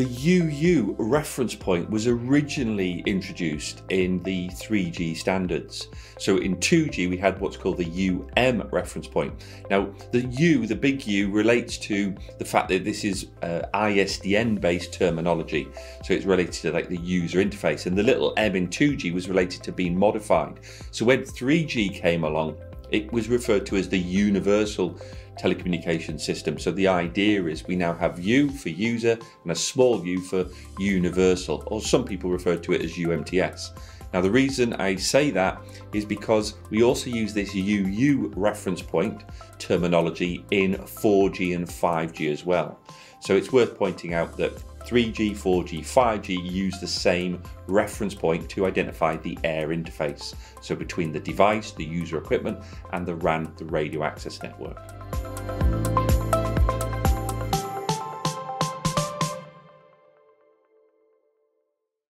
The Uu reference point was originally introduced in the 3G standards. So in 2G, we had what's called the UM reference point. Now, the U, the big U, relates to the fact that this is uh, ISDN based terminology. So it's related to like the user interface. And the little M in 2G was related to being modified. So when 3G came along, it was referred to as the universal telecommunication system. So the idea is we now have U for user and a small u for universal, or some people refer to it as UMTS. Now, the reason I say that is because we also use this Uu reference point terminology in 4G and 5G as well. So it's worth pointing out that 3G, 4G, 5G use the same reference point to identify the air interface. So between the device, the user equipment, and the RAN, the radio access network.